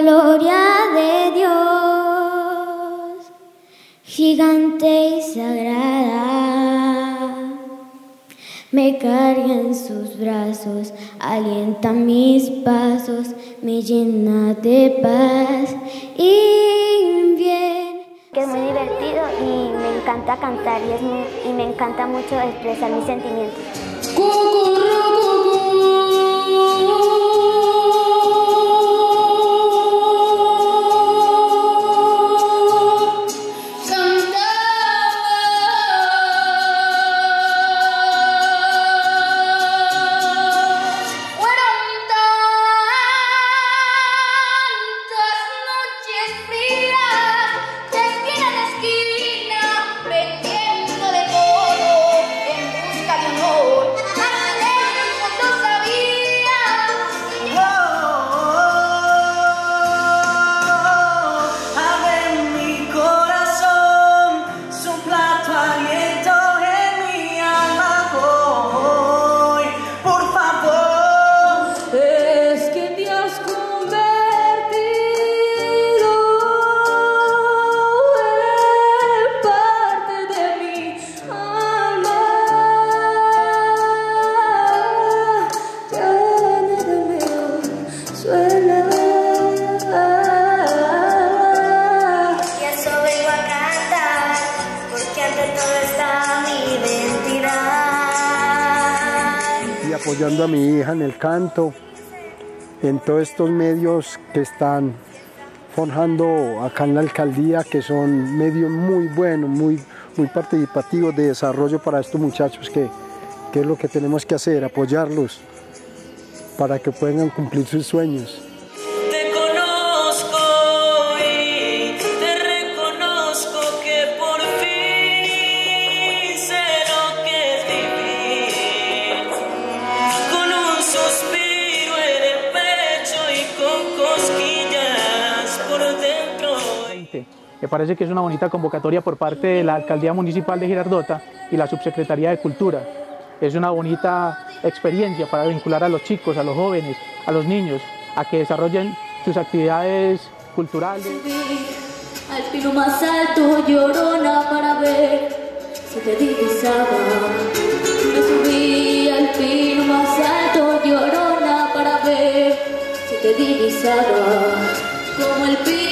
gloria de Dios, gigante y sagrada, me carga en sus brazos, alienta mis pasos, me llena de paz y bien. Que es muy divertido y me encanta cantar y, es y me encanta mucho expresar mis sentimientos. Apoyando a mi hija en el canto, en todos estos medios que están forjando acá en la alcaldía, que son medios muy buenos, muy, muy participativos de desarrollo para estos muchachos, que, que es lo que tenemos que hacer, apoyarlos para que puedan cumplir sus sueños. Me parece que es una bonita convocatoria por parte de la Alcaldía Municipal de Girardota y la Subsecretaría de Cultura. Es una bonita experiencia para vincular a los chicos, a los jóvenes, a los niños, a que desarrollen sus actividades culturales. Al pino más alto llorona para ver si te divisaba. Subí al pino más alto llorona para ver si te divisaba. Como el pino